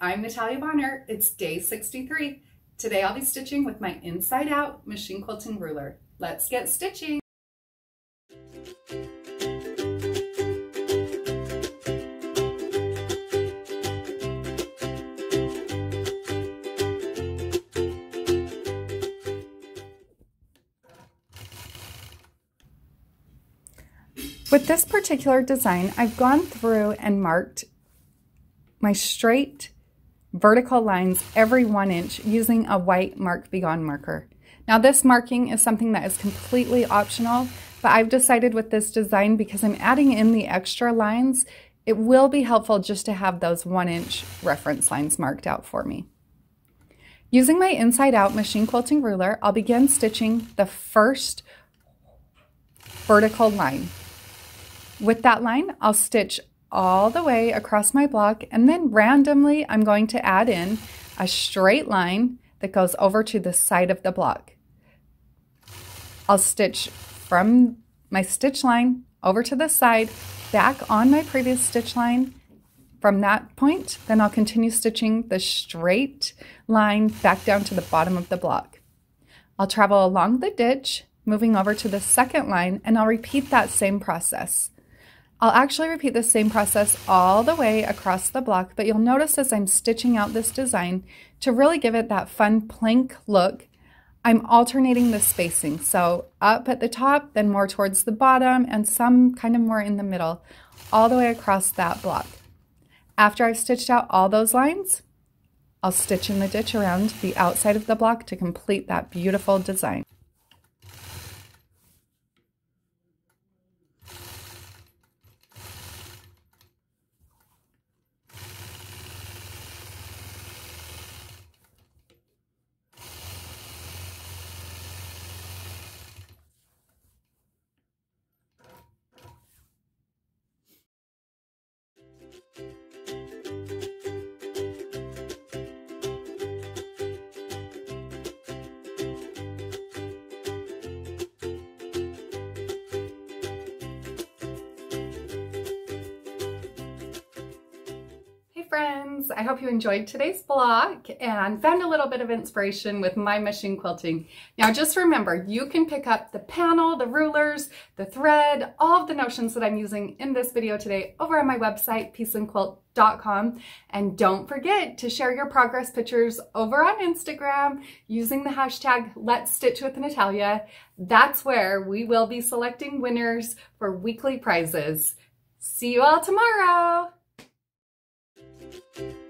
I'm Natalia Bonner. It's day 63. Today I'll be stitching with my inside out machine quilting ruler. Let's get stitching. With this particular design, I've gone through and marked my straight vertical lines every one inch using a white Mark B Gone marker. Now this marking is something that is completely optional, but I've decided with this design because I'm adding in the extra lines, it will be helpful just to have those one inch reference lines marked out for me. Using my inside out machine quilting ruler, I'll begin stitching the first vertical line. With that line, I'll stitch all the way across my block and then randomly I'm going to add in a straight line that goes over to the side of the block. I'll stitch from my stitch line over to the side, back on my previous stitch line. From that point, then I'll continue stitching the straight line back down to the bottom of the block. I'll travel along the ditch, moving over to the second line, and I'll repeat that same process. I'll actually repeat the same process all the way across the block, but you'll notice as I'm stitching out this design, to really give it that fun plank look, I'm alternating the spacing. So up at the top, then more towards the bottom, and some kind of more in the middle, all the way across that block. After I've stitched out all those lines, I'll stitch in the ditch around the outside of the block to complete that beautiful design. Friends. I hope you enjoyed today's block and found a little bit of inspiration with my machine quilting. Now just remember, you can pick up the panel, the rulers, the thread, all of the notions that I'm using in this video today over on my website, pieceandquilt.com. And don't forget to share your progress pictures over on Instagram using the hashtag Let's Stitch with Natalia. That's where we will be selecting winners for weekly prizes. See you all tomorrow. Música